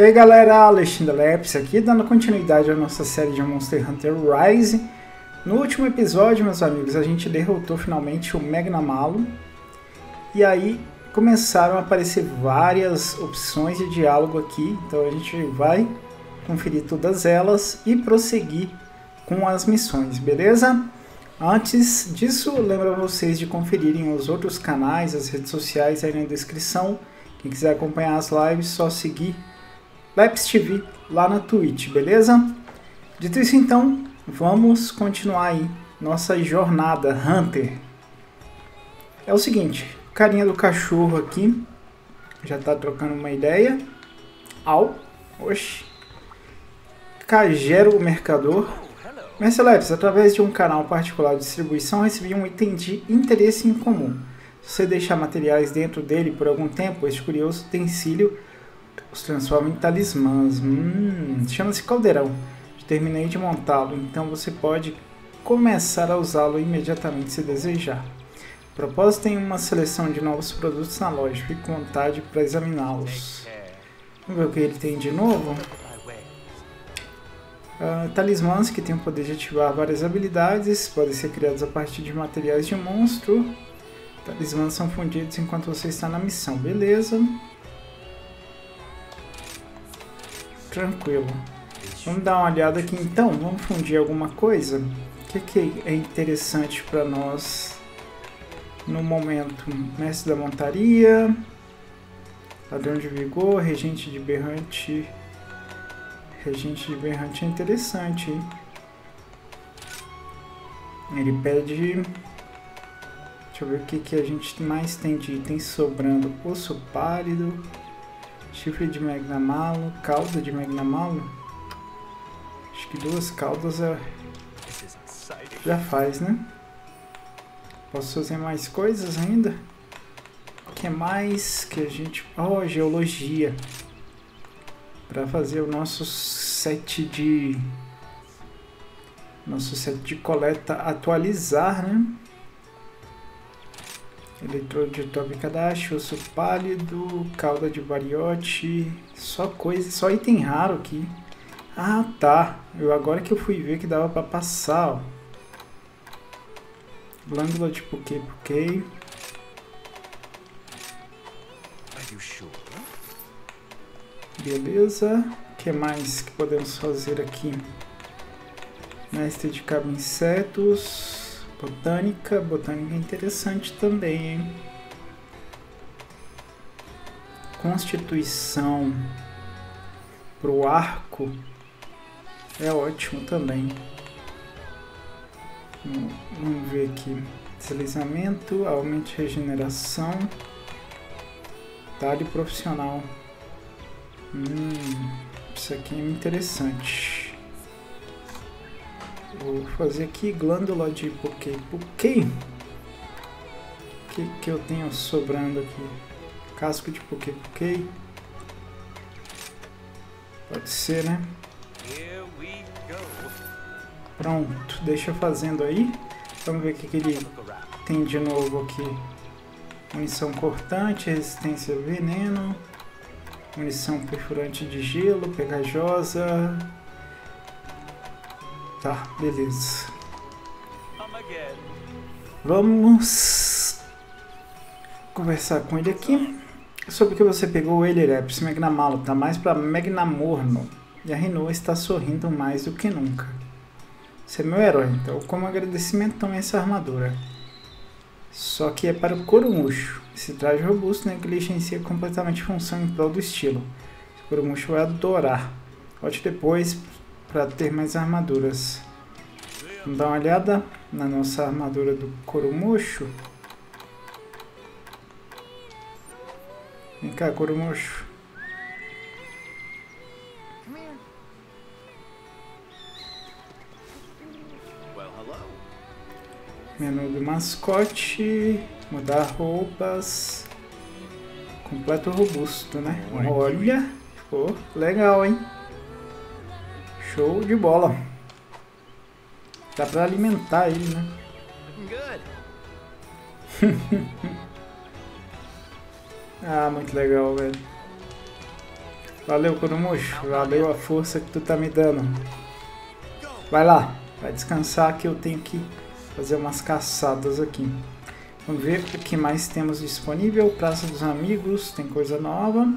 E aí galera, Alexandre Leps aqui, dando continuidade à nossa série de Monster Hunter Rise. No último episódio, meus amigos, a gente derrotou finalmente o Magnamalo. E aí começaram a aparecer várias opções de diálogo aqui, então a gente vai conferir todas elas e prosseguir com as missões, beleza? Antes disso, lembro vocês de conferirem os outros canais, as redes sociais aí na descrição. Quem quiser acompanhar as lives, só seguir Leps TV lá na Twitch, beleza? Dito isso então, vamos continuar aí nossa jornada Hunter. É o seguinte, carinha do cachorro aqui já tá trocando uma ideia. Au, oxi. Cagero o mercador. Merceleps, através de um canal particular de distribuição, recebi um item de interesse em comum. Se você deixar materiais dentro dele por algum tempo, este curioso utensílio os transforma em talismãs. Hum, Chama-se caldeirão. Terminei de montá-lo, então você pode começar a usá-lo imediatamente se desejar. Propósito tem uma seleção de novos produtos na loja. Fique com vontade para examiná-los. Vamos ver o que ele tem de novo. Uh, talismãs que têm o poder de ativar várias habilidades, podem ser criados a partir de materiais de monstro. Talismãs são fundidos enquanto você está na missão, beleza. Tranquilo. Vamos dar uma olhada aqui então, vamos fundir alguma coisa? O que, que é interessante para nós no momento? Mestre da montaria, padrão de vigor, regente de berrante. Regente de berrante é interessante, hein? Ele pede... Deixa eu ver o que, que a gente mais tem de itens sobrando. Osso pálido. Chifre de Magnamalo, cauda de Magnamalo. Acho que duas caudas é... já faz, né? Posso fazer mais coisas ainda? O que mais que a gente... Oh, geologia. Para fazer o nosso set de... Nosso set de coleta atualizar, né? Eletrodo de Tobikadashi, osso pálido, cauda de variote, só coisa, só item raro aqui. Ah, tá. Eu agora que eu fui ver que dava para passar, ó. Glândula de Pukei Pukei. Beleza. O que mais que podemos fazer aqui? Mestre de cabo insetos. Botânica. Botânica é interessante também, hein? Constituição pro arco é ótimo também. Vamos ver aqui. Deslizamento, aumente regeneração. Talho profissional. Hum, isso aqui é interessante. Vou fazer aqui glândula de Poké. Poké? O que, que eu tenho sobrando aqui? Casco de Poké Poké. Pode ser, né? Pronto, deixa fazendo aí. Vamos ver o que, que ele tem de novo aqui. Munição cortante, resistência ao veneno. Munição perfurante de gelo, pegajosa. Tá, beleza. Vamos conversar com ele aqui. Sobre que você pegou ele, Reps Magnamalo, tá mais para Magnamorno. E a Renault está sorrindo mais do que nunca. Você é meu herói, então como agradecimento tome essa armadura. Só que é para o Corumucho. Esse traje robusto negligencia completamente função em prol do estilo. O Corumucho vai adorar. Volte depois para ter mais armaduras. Vamos dar uma olhada na nossa armadura do Corumucho. Vem cá, Corumucho. Menu do mascote, mudar roupas, completo robusto, né? Olha, ficou legal, hein? Show de bola. Dá pra alimentar ele, né? ah, muito legal, velho. Valeu, Kurumush. Valeu a força que tu tá me dando. Vai lá. Vai descansar que eu tenho que fazer umas caçadas aqui. Vamos ver o que mais temos disponível. Praça dos Amigos, tem coisa nova.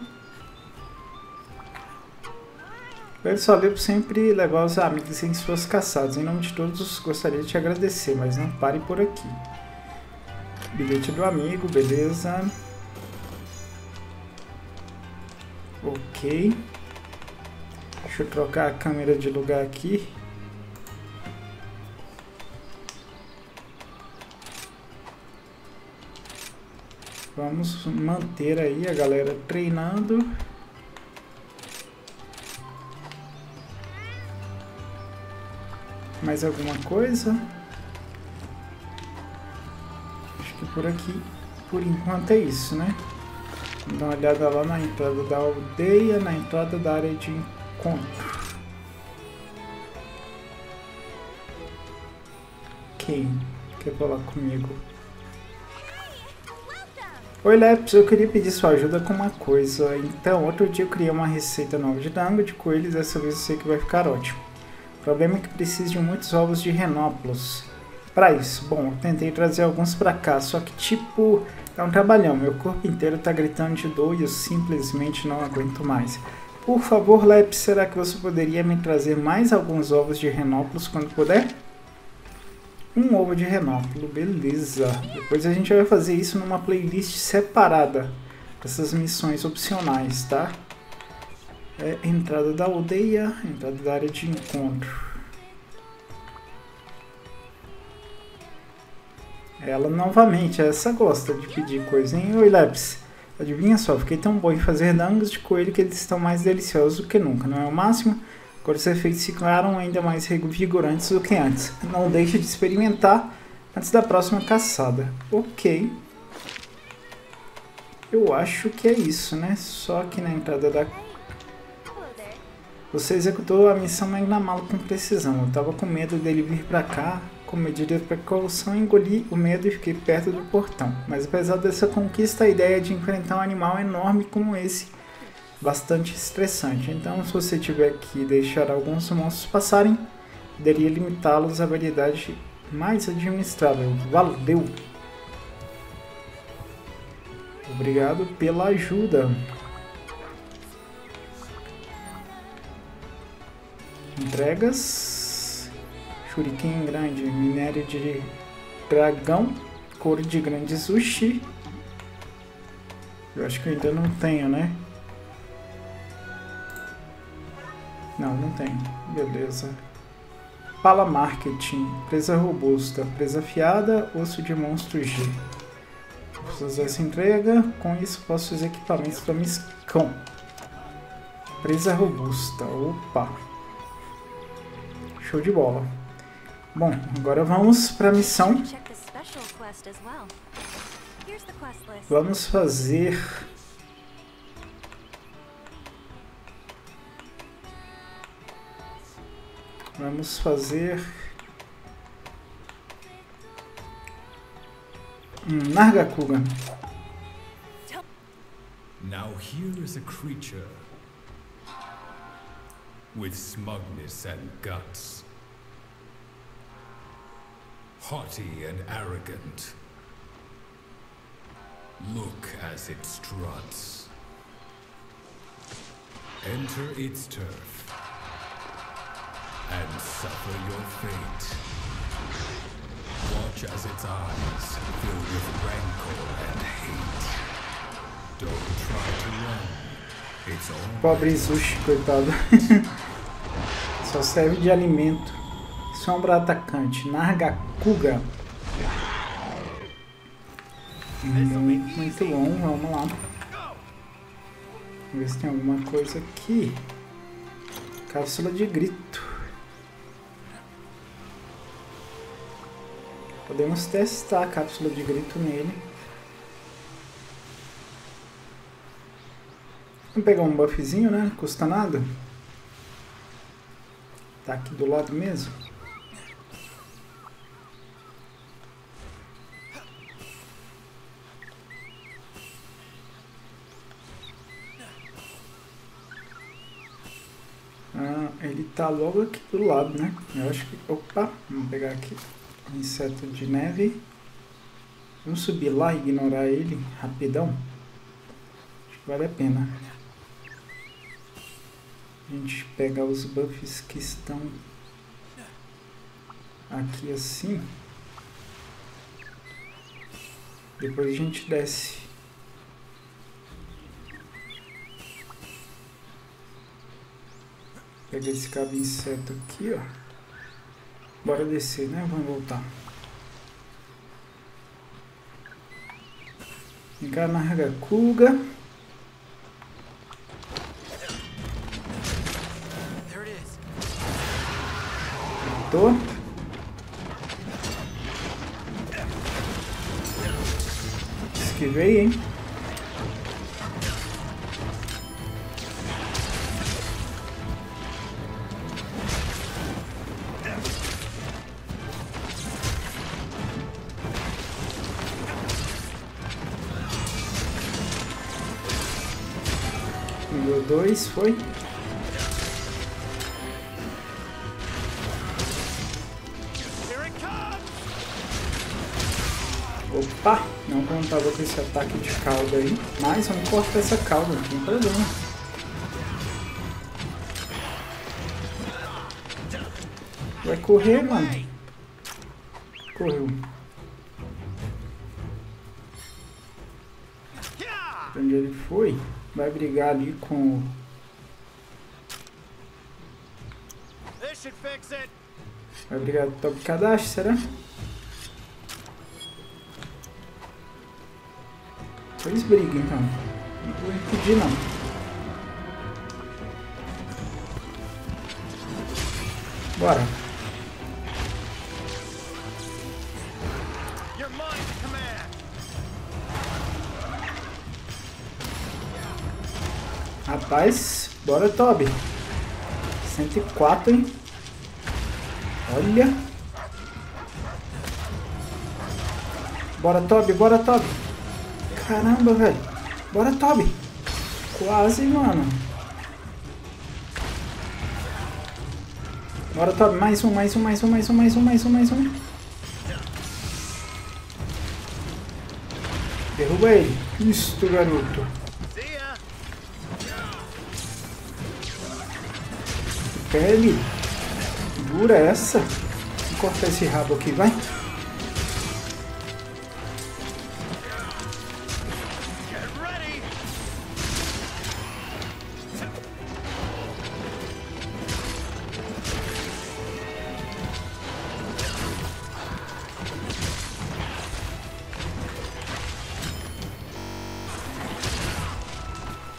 Pessoal, eu sempre levar os amigos em suas caçadas. Em nome de todos, gostaria de te agradecer, mas não pare por aqui. Bilhete do amigo, beleza. Ok. Deixa eu trocar a câmera de lugar aqui. Vamos manter aí a galera treinando. Mais alguma coisa? Acho que por aqui, por enquanto é isso, né? Vamos dar uma olhada lá na entrada da aldeia, na entrada da área de encontro. Quem quer falar comigo? Oi Leps, eu queria pedir sua ajuda com uma coisa. Então, outro dia eu criei uma receita nova de dango de coelho e dessa vez eu sei que vai ficar ótimo. O problema é que preciso de muitos ovos de renópolis. Para isso, bom, eu tentei trazer alguns para cá, só que tipo, é um trabalhão. Meu corpo inteiro tá gritando de dor e eu simplesmente não aguento mais. Por favor, Leps, será que você poderia me trazer mais alguns ovos de renópolis quando puder? Um ovo de renóculo, beleza. Depois a gente vai fazer isso numa playlist separada. Essas missões opcionais, tá? É entrada da aldeia, entrada da área de encontro. Ela novamente, essa gosta de pedir coisa, hein? Oi, Leps. Adivinha só, fiquei tão bom em fazer dangos de coelho que eles estão mais deliciosos do que nunca, não é o máximo? Agora os efeitos ficaram ainda mais revigorantes do que antes. Não deixe de experimentar antes da próxima caçada. Ok. Eu acho que é isso, né? Só aqui na entrada da... Você executou a missão Magnamalo com precisão. Eu tava com medo dele vir pra cá. Com medida de precaução, engoli o medo e fiquei perto do portão. Mas apesar dessa conquista, a ideia de enfrentar um animal enorme como esse bastante estressante. Então, se você tiver que deixar alguns monstros passarem, poderia limitá-los à habilidade mais administrável. Valeu! Obrigado pela ajuda. Entregas. Shuriken grande, minério de dragão, couro de grande sushi. Eu acho que eu ainda não tenho, né? Não, não tem. Beleza. Pala Marketing. Presa robusta. Presa afiada. Osso de monstro G. Preciso usar essa entrega. Com isso posso fazer equipamentos para miscão. Presa robusta. Opa. Show de bola. Bom, agora vamos para a missão. Vamos fazer Vamos fazer um Nargacuga. Now here is a creature with smugness and guts. Haughty and arrogant. Look as it struts. Enter its turf and suffer your fate. Watch as its eyes fill with rancor and hate. Don't try to run. It's all Pobre sushi, coitado. Só serve de alimento. Sombra atacante. Nargacuga. Hum, muito bom, vamos lá. Vamos ver se tem alguma coisa aqui. Cápsula de grito. Podemos testar a cápsula de grito nele. Vamos pegar um buffzinho, né? Custa nada. Tá aqui do lado mesmo. Ele tá logo aqui do lado, né? Eu acho que... Opa! Vamos pegar aqui o inseto de neve. Vamos subir lá e ignorar ele rapidão. Acho que vale a pena. A gente pega os buffs que estão aqui assim. Depois a gente desce. Pega esse cabo inseto aqui, ó. Bora descer, né? Vamos voltar. Encarnaga Kuga. Tô. Esquivei, hein? Nível 2 foi. Esse ataque de cauda aí. Mas vamos cortar essa cauda, não tem problema. Vai correr, mano. Correu. Onde ele foi? Vai brigar ali com o. Vai brigar com o Top Kadashi, será? Pois briga então. Não vou impedir não. Bora. Rapaz, bora Toby. 104, hein? Olha. Bora Toby, bora Toby. Caramba, velho. Bora Toby. Quase, mano. Bora Toby, mais um, mais um, mais um, mais um, mais um, mais um, mais um. Derruba ele. Isto, garoto. Pele dura essa. Vou cortar esse rabo aqui, vai.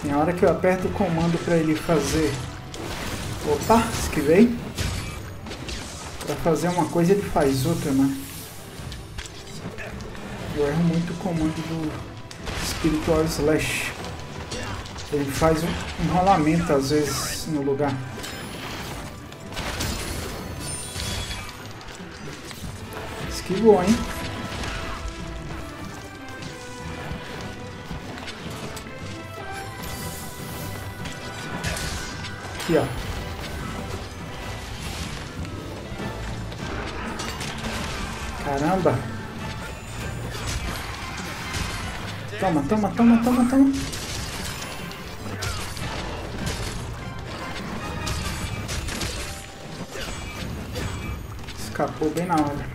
Tem hora que eu aperto o comando pra ele fazer. Opa, esquivei. Pra fazer uma coisa ele faz outra, né? Eu erro muito o comando do Spiritual Slash. Ele faz um enrolamento às vezes no lugar. Esquivou, hein? Caramba. Toma, toma, toma, toma, toma. Escapou bem na hora.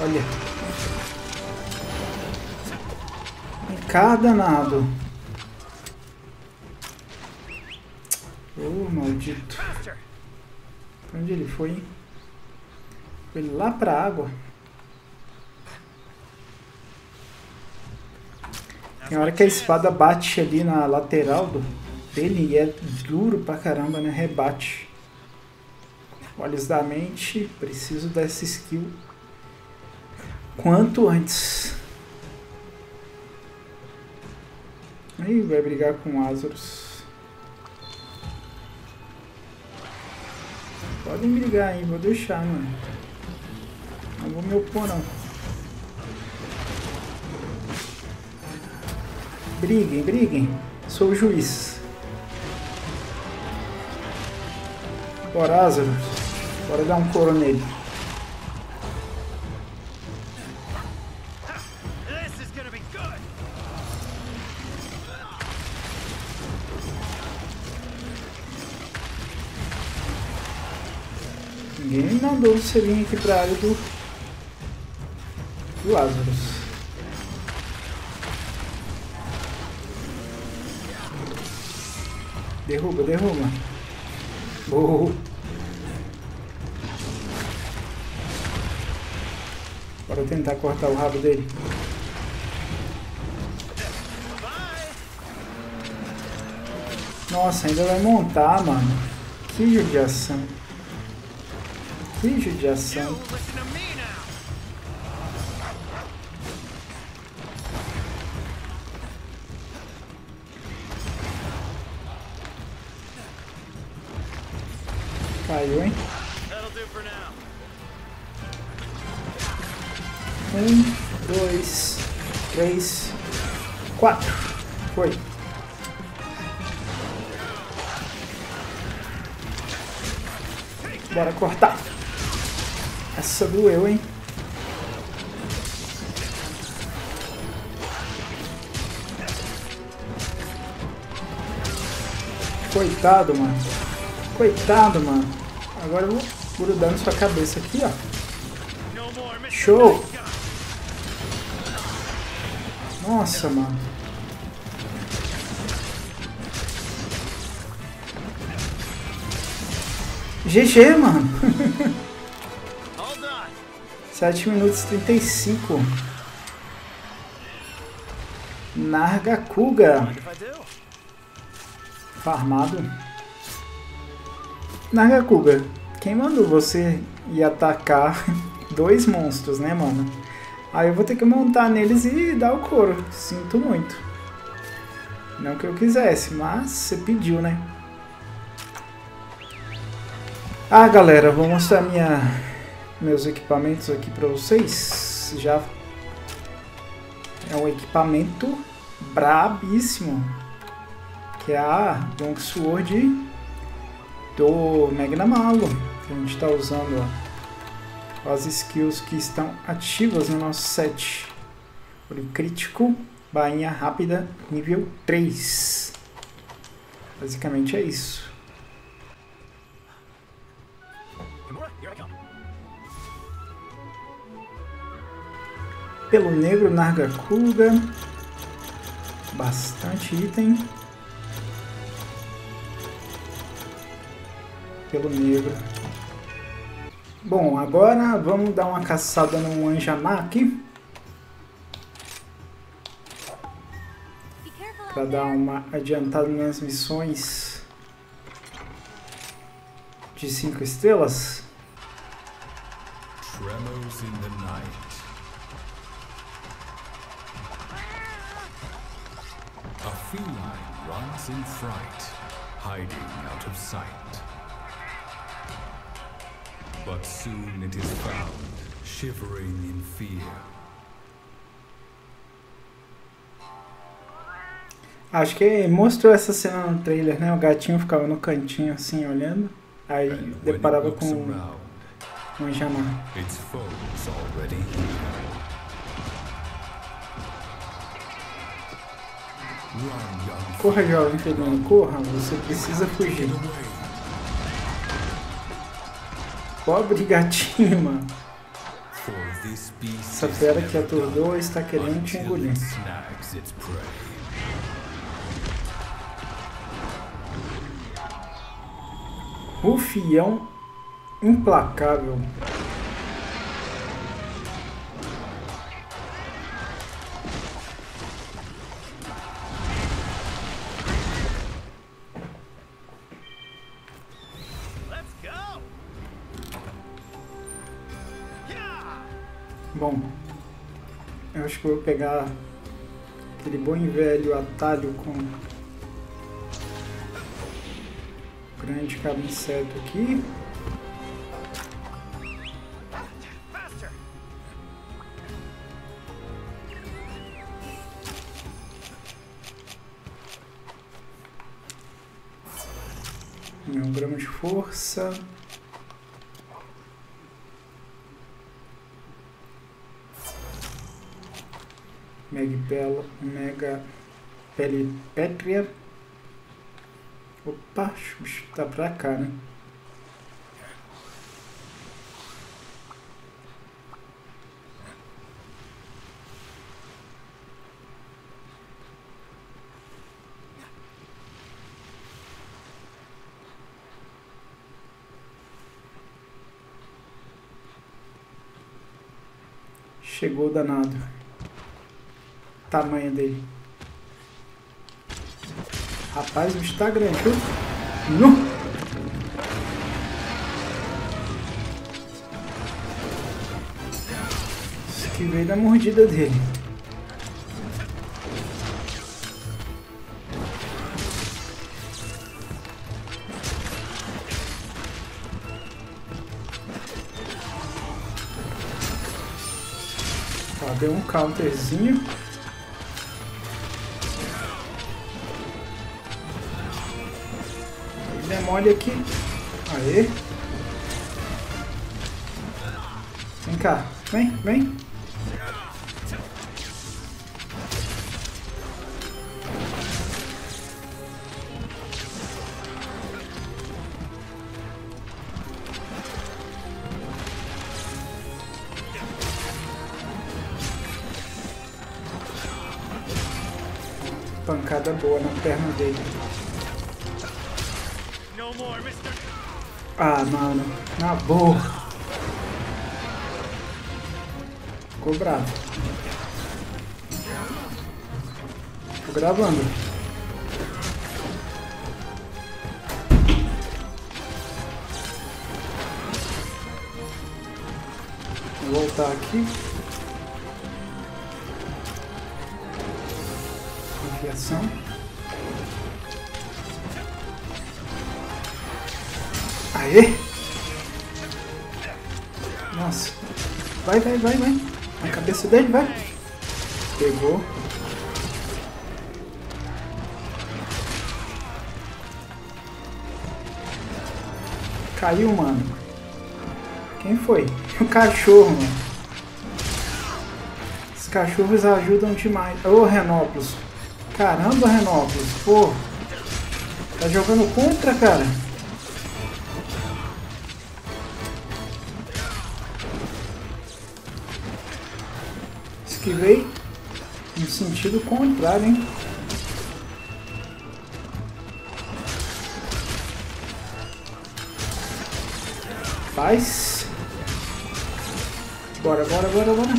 Olha. Cá danado. Ô, maldito. Faster. Pra onde ele foi, hein? Foi lá pra água. Tem hora que a espada bate ali na lateral do, dele e é duro pra caramba, né? Rebate. Olhos da mente, preciso dessa skill quanto antes. Aí vai brigar com Azorus. Podem brigar aí, vou deixar, mano. Não vou me opor, não. Briguem, briguem. Sou o juiz. Bora, Lázaro. Bora dar um couro nele. Você vir aqui pra área do, do Lázaro. Derruba, derruba. Boa. Bora tentar cortar o rabo dele. Nossa, ainda vai montar, mano. Que judiação. Que judiação. You listen to me now. Caiu, hein? That'll do for now. Um, dois, três, quatro. Foi. Bora cortar. Essa doeu, hein? Coitado, mano. Coitado, mano. Agora eu vou grudar na sua cabeça aqui, ó. Show. Nossa, mano. GG, mano. All done. 7 minutos e 35. Nargacuga. Mind if I do? Farmado. Nargacuga, quem mandou você ir atacar dois monstros, né, mano? Aí eu vou ter que montar neles e dar o couro. Sinto muito. Não que eu quisesse, mas você pediu, né? Ah, galera, vou mostrar minha, meus equipamentos aqui pra vocês. Já é um equipamento brabíssimo que é a Long Sword do Magnamalo, que a gente está usando ó, as skills que estão ativas no nosso set. Olho crítico, bainha rápida, nível 3. Basicamente é isso. Pelo negro, Nargacuga. Bastante item. Pelo negro. Bom, agora vamos dar uma caçada no careful Para dar uma adiantada nas missões de 5 estrelas. Tremors in the night. Feline runs in fright, hiding out of sight. But soon it is found, shivering in fear. Acho que mostrou essa cena no trailer, né? O gatinho ficava no cantinho assim, olhando. Aí deparava com o around, Anjamá. its foes already here. Corra, jovem felino, corra, você precisa fugir. Pobre gatinho, mano. Essa fera que done está querendo te engolir. Rufião implacável. tipo, eu pegar aquele bom e velho atalho com grande cabo inseto aqui. Meu grama de força. Mega Pela, Mega Pele Pétrea. Opa, o tá pra cá, né? Chegou danado. Tamanho dele. Rapaz, o bicho grande, viu? Nu! Isso que veio da mordida dele. Ó, deu um counterzinho. Aí demole aqui. Aê. Vem cá. Vem, vem. Pancada boa na perna dele. Ah, mano. Na boa. Ficou bravo. Tô gravando. Vou voltar aqui. Confiação. Aê! Nossa. Vai, vai, vai, vai. Na cabeça dele, vai. Pegou. Caiu, mano. Quem foi? O cachorro, mano. Os cachorros ajudam demais. Ô, Renópolis. Caramba, Renópolis. Pô. Tá jogando contra, cara. Esquivei no sentido contrário, hein? Paz. Bora, bora, bora, bora.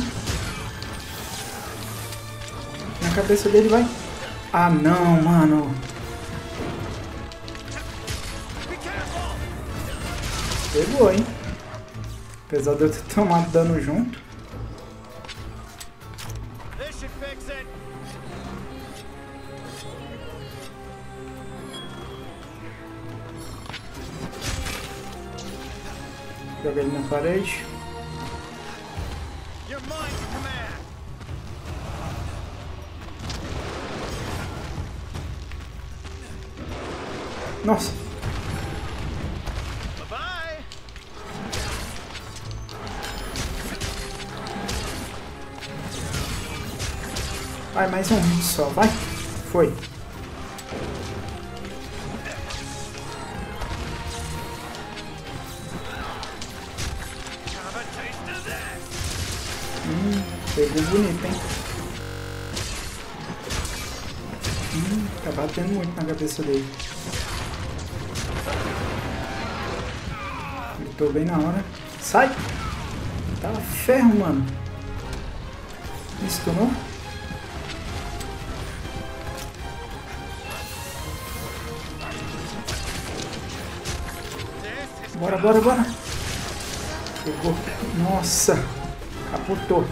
Na cabeça dele vai. Ah, não, mano. Pegou, hein? Apesar de eu ter tomado dano junto. Parede. Nossa, vai mais um só, vai. Foi. Batendo muito na cabeça dele. Gritou bem na hora. Sai! Tá ferro, mano. Me stunou? This is Bora, bora, bora. Pegou. Nossa. Capotou.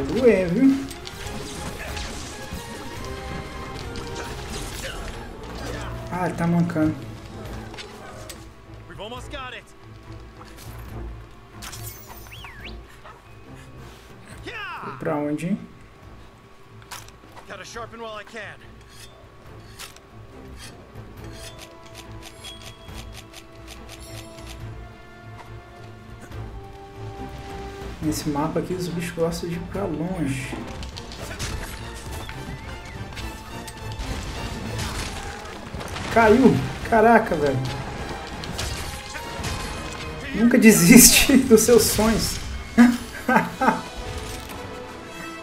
Vai doer, viu? Ah, ele tá mancando. We've almost got it. Yeah! Pra onde onde. Gotta sharpen while I can. Mapa aqui os bichos gostam de ir pra longe. Caiu! Caraca, velho. Nunca desiste dos seus sonhos.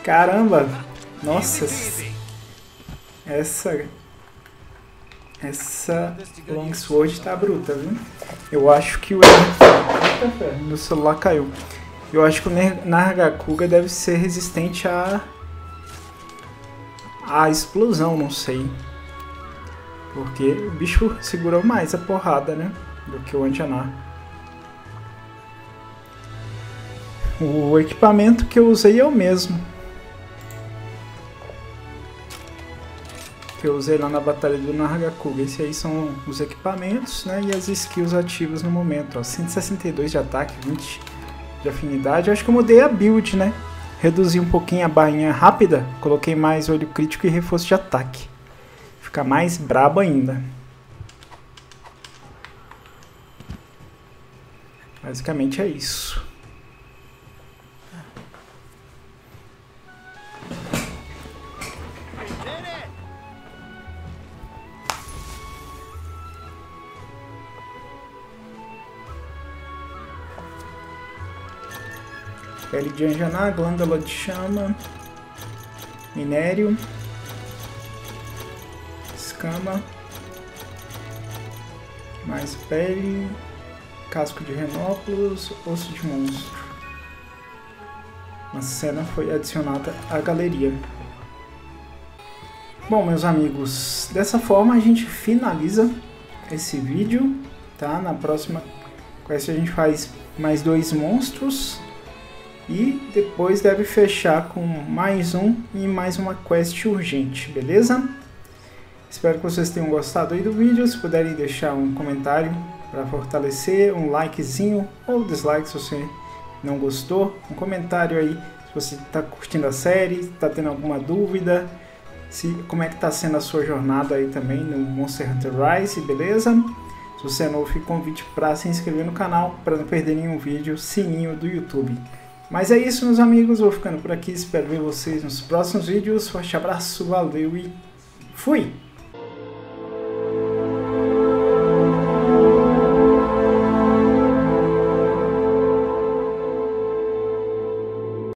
Caramba! Nossa! Essa. Essa Longsword tá bruta, viu? Eu acho que o. Eita, ferro, meu celular caiu. Eu acho que o Nargacuga deve ser resistente a. a explosão, não sei. Porque o bicho segurou mais a porrada, né? Do que o Antianar. O equipamento que eu usei é o mesmo. Que eu usei lá na batalha do Nargacuga. Esse aí são os equipamentos né? e as skills ativas no momento. Ó. 162 de ataque, 20 de afinidade. Eu acho que eu mudei a build, né? Reduzi um pouquinho a barrinha rápida, coloquei mais olho crítico e reforço de ataque. Fica mais brabo ainda. Basicamente é isso. Pele de anjaná, glândula de chama, minério, escama, mais pele, casco de renópolis, osso de monstro. Uma cena foi adicionada à galeria. Bom, meus amigos, dessa forma a gente finaliza esse vídeo, tá? Na próxima quest a gente faz mais dois monstros e depois deve fechar com mais um e mais uma quest urgente, beleza? Espero que vocês tenham gostado aí do vídeo. Se puderem deixar um comentário para fortalecer, um likezinho ou dislike se você não gostou, um comentário aí se você está curtindo a série, está tendo alguma dúvida, se como é que está sendo a sua jornada aí também no Monster Hunter Rise, beleza? Se você é novo, fica convite para se inscrever no canal para não perder nenhum vídeo, sininho do YouTube. Mas é isso, meus amigos. Vou ficando por aqui. Espero ver vocês nos próximos vídeos. Forte abraço, valeu e fui!